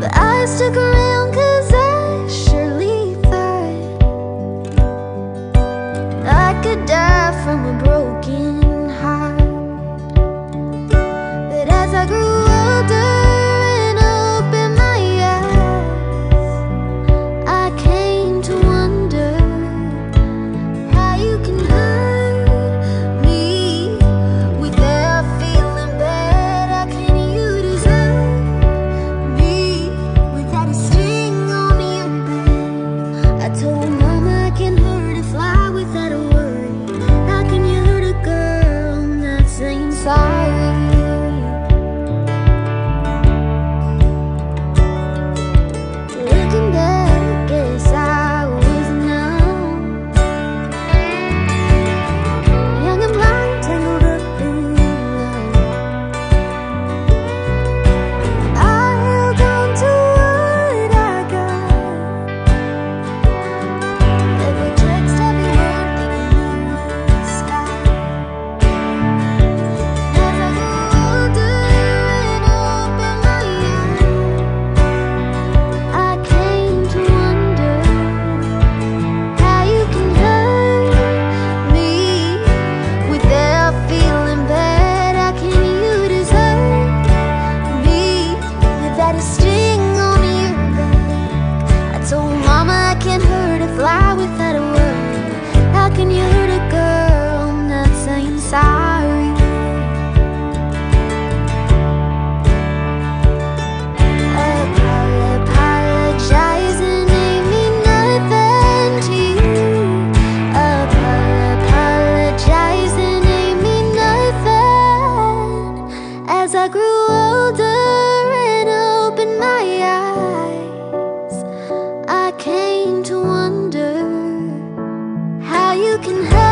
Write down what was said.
The eyes took a can help.